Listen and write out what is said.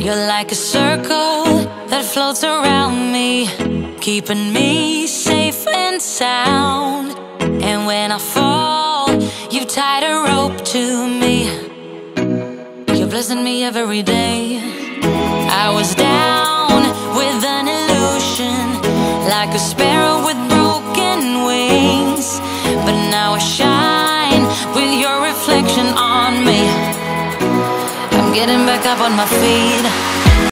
You're like a circle that floats around me, keeping me safe and sound. And when I fall, you tied a rope to me. You're blessing me every day. I was down with an illusion, like a sparrow with broken wings. But now I shine with your reflection on. I'm getting back up on my feet.